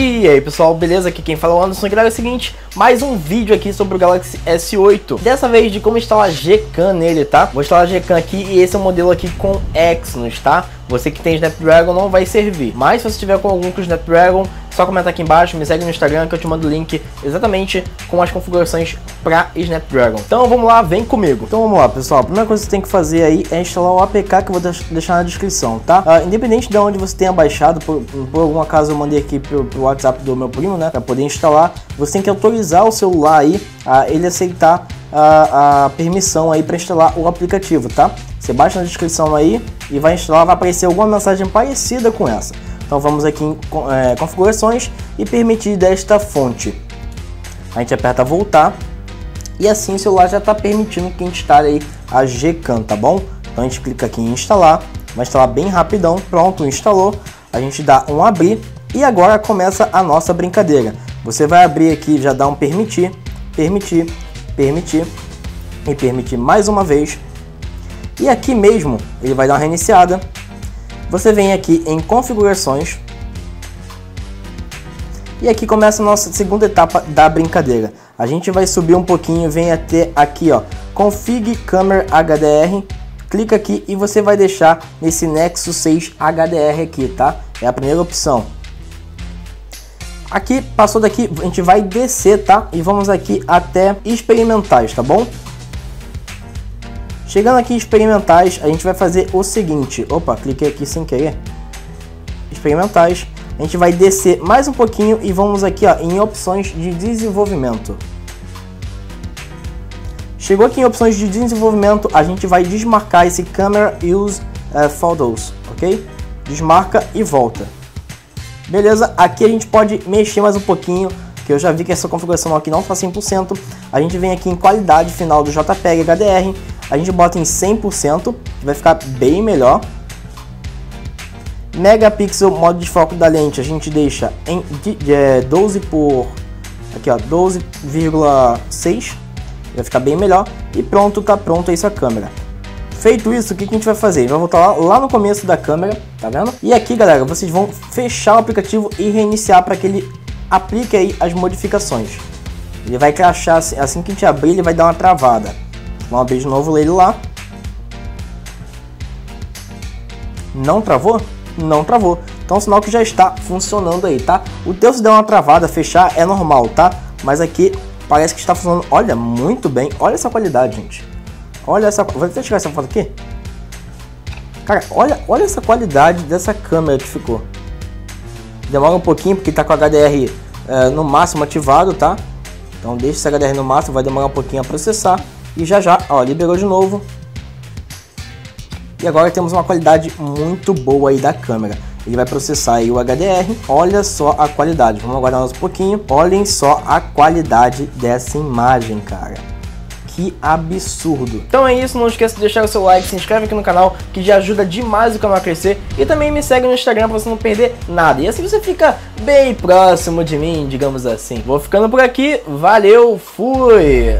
E aí pessoal, beleza? Aqui quem fala é o Anderson. Galera, é o seguinte, mais um vídeo aqui sobre o Galaxy S8 Dessa vez de como instalar Gcam nele, tá? Vou instalar Gcam aqui e esse é o modelo aqui com Exynos, tá? Você que tem Snapdragon não vai servir Mas se você tiver com algum com Snapdragon só comentar aqui embaixo, me segue no Instagram que eu te mando o link exatamente com as configurações para Snapdragon. Então vamos lá, vem comigo. Então vamos lá, pessoal. A primeira coisa que você tem que fazer aí é instalar o APK que eu vou deixar na descrição, tá? Uh, independente de onde você tenha baixado, por, por algum acaso eu mandei aqui pro, pro WhatsApp do meu primo, né? Para poder instalar, você tem que autorizar o celular aí a ele aceitar a, a permissão aí para instalar o aplicativo, tá? Você baixa na descrição aí e vai instalar, vai aparecer alguma mensagem parecida com essa. Então vamos aqui em é, configurações e permitir desta fonte. A gente aperta voltar e assim o celular já está permitindo que instale aí a Gcam, tá bom? Então a gente clica aqui em instalar, vai instalar bem rapidão, pronto, instalou. A gente dá um abrir e agora começa a nossa brincadeira. Você vai abrir aqui, já dá um permitir, permitir, permitir e permitir mais uma vez. E aqui mesmo ele vai dar uma reiniciada você vem aqui em configurações e aqui começa a nossa segunda etapa da brincadeira. A gente vai subir um pouquinho, vem até aqui, ó, config camera HDR. Clica aqui e você vai deixar nesse Nexus 6 HDR aqui, tá? É a primeira opção. Aqui, passou daqui, a gente vai descer, tá? E vamos aqui até experimentais, tá bom? Chegando aqui em experimentais, a gente vai fazer o seguinte. Opa, cliquei aqui sem querer. Experimentais. A gente vai descer mais um pouquinho e vamos aqui ó, em opções de desenvolvimento. Chegou aqui em opções de desenvolvimento, a gente vai desmarcar esse Camera Use uh, Photos, ok? Desmarca e volta. Beleza, aqui a gente pode mexer mais um pouquinho, que eu já vi que essa configuração aqui não está 100%. A gente vem aqui em qualidade final do JPEG HDR, a gente bota em 100%, que vai ficar bem melhor. Megapixel, modo de foco da lente, a gente deixa em 12 é, por aqui ó, 12,6, vai ficar bem melhor e pronto, tá pronto essa câmera. Feito isso, o que, que a gente vai fazer? Vai voltar lá, lá no começo da câmera, tá vendo? E aqui, galera, vocês vão fechar o aplicativo e reiniciar para que ele aplique aí as modificações. Ele vai crachar, assim, assim que a gente abrir, ele vai dar uma travada. Vamos abrir de novo ele lá. Não travou? Não travou. Então sinal que já está funcionando aí, tá? O teu se der uma travada, fechar é normal, tá? Mas aqui parece que está funcionando, olha, muito bem. Olha essa qualidade, gente. Olha essa... Vou até tirar essa foto aqui. Cara, olha, olha essa qualidade dessa câmera que ficou. Demora um pouquinho porque está com HDR é, no máximo ativado, tá? Então deixa esse HDR no máximo, vai demorar um pouquinho a processar. E já já, ó, liberou de novo. E agora temos uma qualidade muito boa aí da câmera. Ele vai processar aí o HDR. Olha só a qualidade. Vamos aguardar mais um pouquinho. Olhem só a qualidade dessa imagem, cara. Que absurdo. Então é isso, não esqueça de deixar o seu like, se inscreve aqui no canal, que já ajuda demais o canal a crescer. E também me segue no Instagram para você não perder nada. E assim você fica bem próximo de mim, digamos assim. Vou ficando por aqui. Valeu, fui!